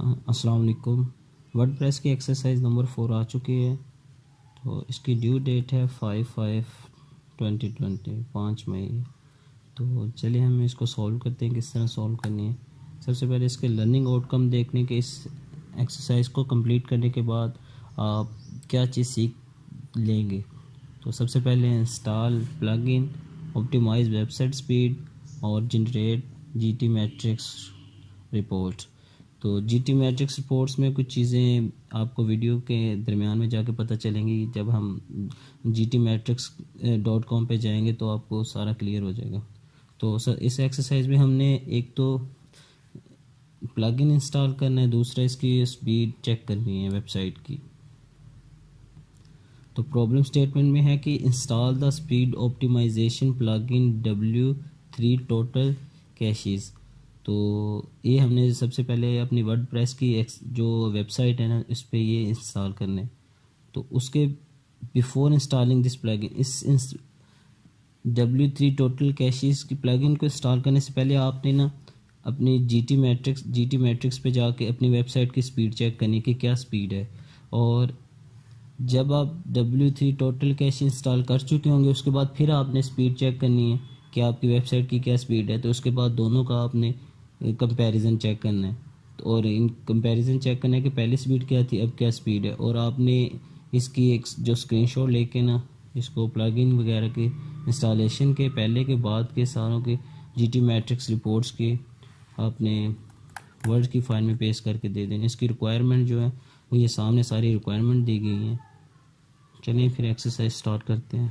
السلام علیکم۔ WordPress کی ایکسرسائز نمبر فور آ چکی ہے۔ تو اس کی ڈیو ڈیٹ ہے فائیو فائیو ٹوینٹی ٹوینٹی پانچ مئی۔ تو چلیے ہم اس کو سولو کرتے ہیں، کس طرح سولو کرنی ہے۔ سب سے پہلے اس کے لرننگ آؤٹ کم دیکھنے کے اس ایکسرسائز کو کمپلیٹ کرنے کے بعد آپ کیا چیز سیکھ لیں گے۔ تو سب سے پہلے install plugin optimize website speed اور generate G T metrix report تو جی ٹی میٹرکس رپورٹس میں کچھ چیزیں آپ کو ویڈیو کے درمیان میں جا کے پتہ چلیں گی، جب ہم G T metrix dot com پہ جائیں گے تو آپ کو سارا کلیئر ہو جائے گا۔ تو سر اس ایکسرسائز میں ہم نے ایک تو پلگ ان انسٹال کرنا ہے، دوسرا اس کی اسپیڈ چیک کرنی ہے ویب سائٹ کی۔ تو پرابلم اسٹیٹمنٹ میں ہے کہ install the speed optimization plugin W three total caches. تو یہ ہم نے سب سے پہلے اپنی ورڈ پریس کی جو ویب سائٹ ہے نا، اس پہ یہ انسٹال کرنے تو اس کے بیفور انسٹالنگ دس پلگ اس ڈبلیو تھری ٹوٹل کیشیز کی پلگ ان کو انسٹال کرنے سے پہلے آپ نے نا اپنی G T metrix G T metrix پہ جا کے اپنی ویب سائٹ کی سپیڈ چیک کرنی کہ کیا سپیڈ ہے۔ اور جب آپ W three total cache install کر چکے ہوں گے، اس کے بعد پھر آپ نے سپیڈ چیک کرنی ہے کہ آپ کی ویب سائٹ کی کیا سپیڈ ہے۔ تو اس کے بعد دونوں کا آپ نے کمپیریزن چیک کرنا ہے۔ اور ان کمپیریزن چیک کرنے کہ پہلی سپیڈ کیا تھی؟ اب کیا سپیڈ ہے؟ اور آپ نے اس کی ایک جو اسکرین شاٹ لے کے نا، اس کو پلگ ان وغیرہ کے انسٹالیشن کے، پہلے کے، بعد کے، ساروں کے جی ٹی میٹرکس رپورٹس کے آپ نے ورڈ کی فائل میں پیش کر کے دے دیں اس کی ریکوائرمنٹ جو ہے، وہ یہ سامنے ساری ریکوائرمنٹ دی گئی ہیں۔ چلیں پھر ایکسرسائز سٹارٹ کرتے ہیں۔